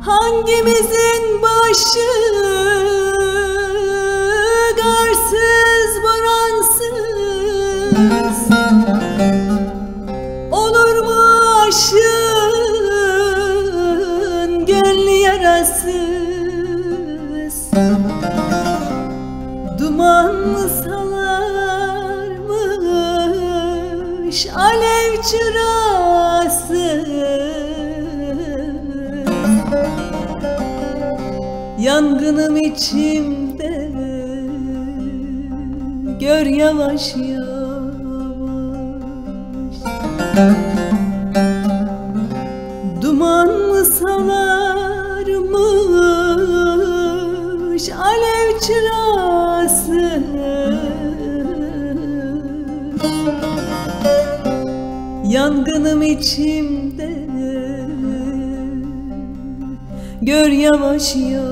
Hangimizin başı salarmış alev çırası? Yangınım içimde gör yavaş yavaş. Duman salarmış alev çırası? Yangınım içimde. Gör yavaş yavaş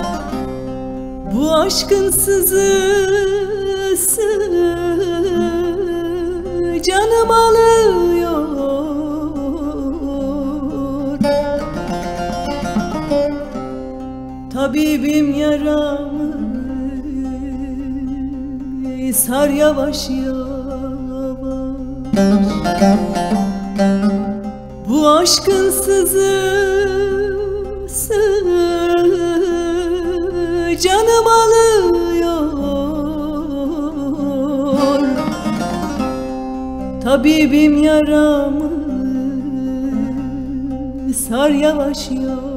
Bu aşkın sızısı canım alıyor. Tabibim yaramı sar yavaş yavaş. Bu aşkın sızısı canım alıyor. Tabibim yaramı sar yavaş yavaş